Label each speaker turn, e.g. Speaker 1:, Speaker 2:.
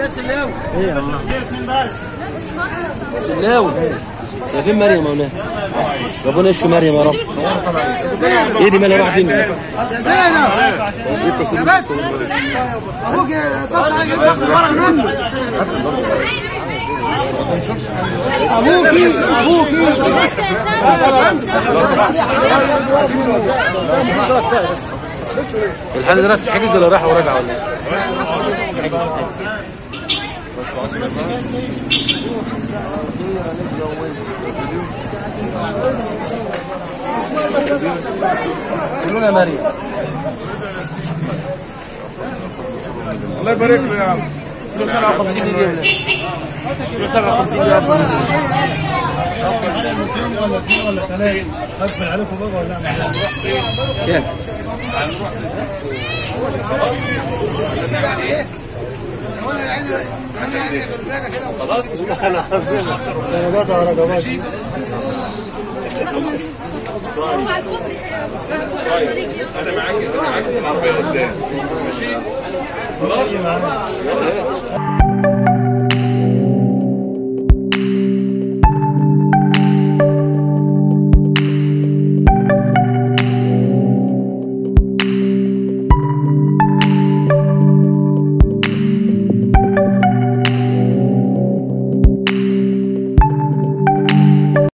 Speaker 1: يا سلاوي
Speaker 2: إيه يا الله
Speaker 1: سلاوي يا فين مريم يا ولاد ربنا يشفي مريم يا رب. إيه دي مالها راح فين
Speaker 3: أبوك اتصل عليك ورق منه ابوكي ابوكي
Speaker 1: الحاله دي راح تحجز ولا راح وراجع ولا إيه؟ يا مريم
Speaker 4: الله يبارك له يا عم
Speaker 1: 57 جنيه ولا 57 جنيه
Speaker 2: ولا ثلاثة أقفل عليكم بقى ولا على درجات
Speaker 4: أنا معاك أنا معاك ماشي خلاص.